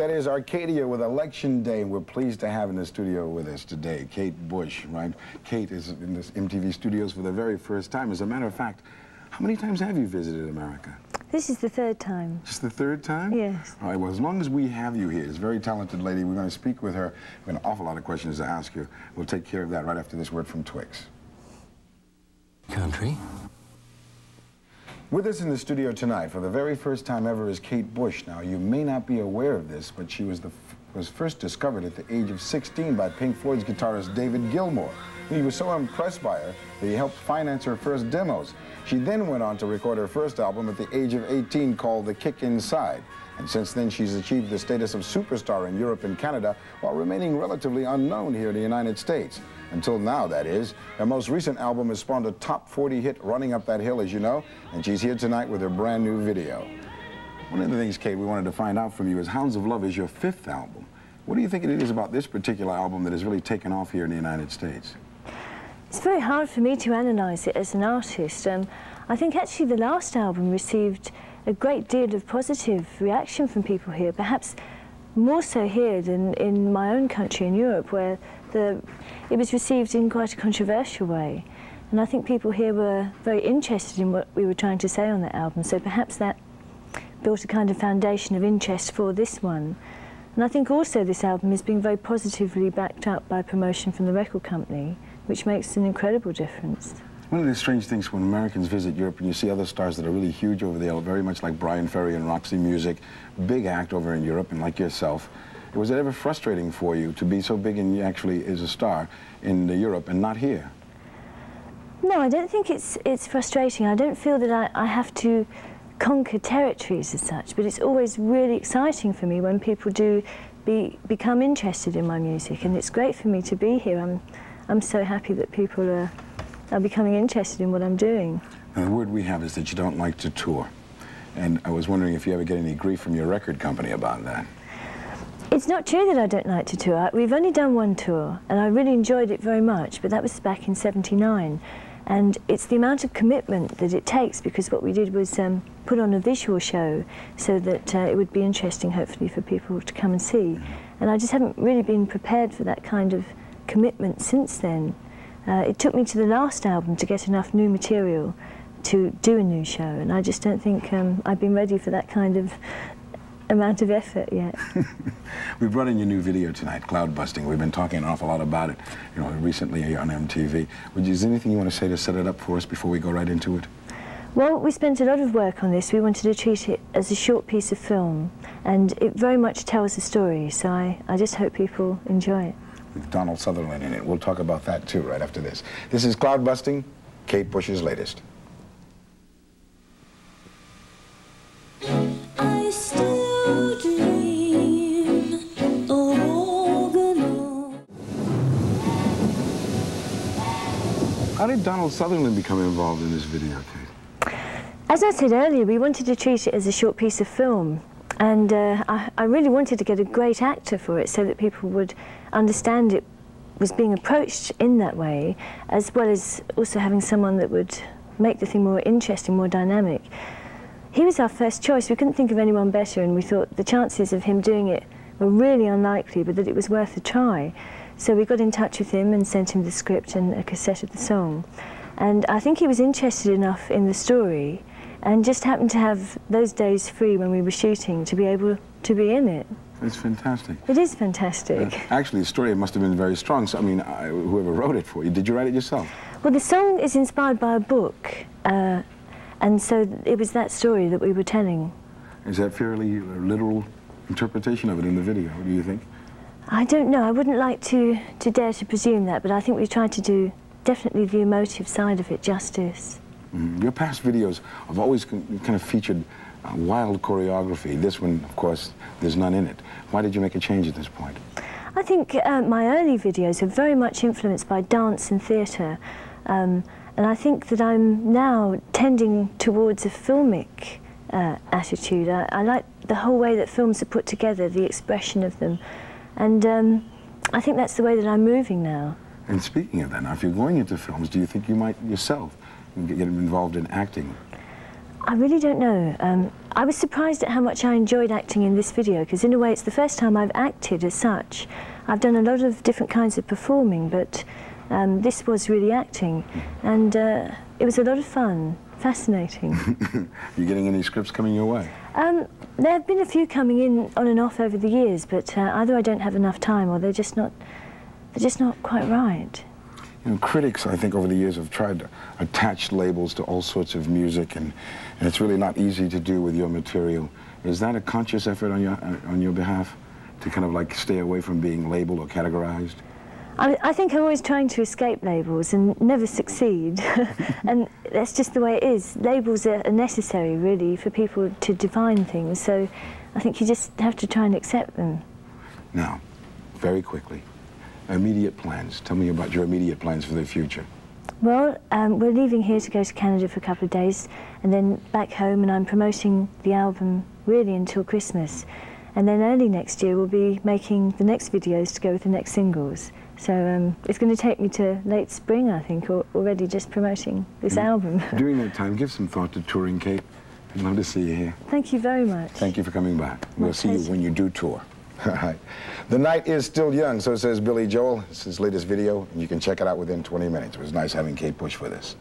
That is Arcadia with Election Day, we're pleased to have in the studio with us today Kate Bush, right? Kate is in this MTV studios for the very first time. As a matter of fact, how many times have you visited America? This is the third time. Just the third time? Yes. All right, well, as long as we have you here, this very talented lady, we're going to speak with her. We have got an awful lot of questions to ask you. We'll take care of that right after this word from Twix. Country. With us in the studio tonight for the very first time ever is Kate Bush. Now, you may not be aware of this, but she was, the, was first discovered at the age of 16 by Pink Floyd's guitarist David Gilmour. He was so impressed by her that he helped finance her first demos. She then went on to record her first album at the age of 18 called The Kick Inside. And since then, she's achieved the status of superstar in Europe and Canada while remaining relatively unknown here in the United States. Until now, that is. Her most recent album has spawned a top 40 hit, Running Up That Hill, as you know, and she's here tonight with her brand new video. One of the things, Kate, we wanted to find out from you is Hounds of Love is your fifth album. What do you think it is about this particular album that has really taken off here in the United States? It's very hard for me to analyse it as an artist. Um, I think actually the last album received a great deal of positive reaction from people here, perhaps more so here than in my own country in Europe, where the, it was received in quite a controversial way. And I think people here were very interested in what we were trying to say on that album, so perhaps that built a kind of foundation of interest for this one. And I think also this album is being very positively backed up by promotion from the record company, which makes an incredible difference. One of the strange things when Americans visit Europe and you see other stars that are really huge over there, very much like Bryan Ferry and Roxy Music, big act over in Europe and like yourself, was it ever frustrating for you to be so big and actually is a star in Europe and not here? No, I don't think it's, it's frustrating. I don't feel that I, I have to conquer territories as such, but it's always really exciting for me when people do be, become interested in my music, and it's great for me to be here. I'm, I'm so happy that people are are becoming interested in what I'm doing. Now, the word we have is that you don't like to tour. And I was wondering if you ever get any grief from your record company about that. It's not true that I don't like to tour. We've only done one tour, and I really enjoyed it very much, but that was back in 79. And it's the amount of commitment that it takes, because what we did was um, put on a visual show so that uh, it would be interesting, hopefully, for people to come and see. And I just haven't really been prepared for that kind of commitment since then. Uh, it took me to the last album to get enough new material to do a new show, and I just don't think um, I've been ready for that kind of amount of effort yet. we brought in your new video tonight, Cloudbusting. We've been talking an awful lot about it, you know, recently on MTV. Would you, is there anything you want to say to set it up for us before we go right into it? Well, we spent a lot of work on this. We wanted to treat it as a short piece of film, and it very much tells a story, so I, I just hope people enjoy it with Donald Sutherland in it. We'll talk about that too right after this. This is Cloudbusting, Kate Bush's latest. Did Donald Sutherland become involved in this video, Kate? As I said earlier, we wanted to treat it as a short piece of film. And uh, I, I, really wanted to get a great actor for it so that people would understand it was being approached in that way, as well as also having someone that would make the thing more interesting, more dynamic. He was our first choice. We couldn't think of anyone better, and we thought the chances of him doing it were really unlikely, but that it was worth a try. So we got in touch with him and sent him the script and a cassette of the song. And I think he was interested enough in the story and just happened to have those days free when we were shooting to be able to be in it. It's fantastic. It is fantastic. Uh, actually, the story must have been very strong. So, I mean, I, whoever wrote it for you, did you write it yourself? Well, the song is inspired by a book, uh, and so it was that story that we were telling. Is that fairly literal interpretation of it in the video, do you think? I don't know. I wouldn't like to, to dare to presume that, but I think we tried to do definitely the emotive side of it justice. Mm. Your past videos have always kind of featured uh, wild choreography. This one, of course, there's none in it. Why did you make a change at this point? I think uh, my early videos are very much influenced by dance and theatre. Um, and I think that I'm now tending towards a filmic uh, attitude. I, I, like the whole way that films are put together, the expression of them. And um, I think that's the way that I'm moving now. And speaking of that, now, if you're going into films, do you think you might yourself get involved in acting? I really don't know. Um, I was surprised at how much I enjoyed acting in this video because in a way it's the first time I've acted as such. I've done a lot of different kinds of performing but um, this was really acting and uh, it was a lot of fun, fascinating. Are you getting any scripts coming your way? Um, there have been a few coming in on and off over the years but uh, either I don't have enough time or they're just not, they're just not quite right. You know, critics, I think, over the years have tried to attach labels to all sorts of music, and, and it's really not easy to do with your material. Is that a conscious effort on your, on your behalf to kind of like stay away from being labeled or categorized? I, I think I'm always trying to escape labels and never succeed. and that's just the way it is. Labels are necessary, really, for people to define things, so I think you just have to try and accept them. Now, very quickly, immediate plans. Tell me about your immediate plans for the future. Well, um, we're leaving here to go to Canada for a couple of days and then back home and I'm promoting the album really until Christmas. And then early next year we'll be making the next videos to go with the next singles. So um, it's going to take me to late spring, I think, or, already just promoting this mm. album. During that time, give some thought to touring, Kate. I'd love to see you here. Thank you very much. Thank you for coming back. My we'll pleasure. see you when you do tour. All right. The night is still young, so says Billy Joel. It's his latest video, and you can check it out within 20 minutes. It was nice having Kate Bush with us.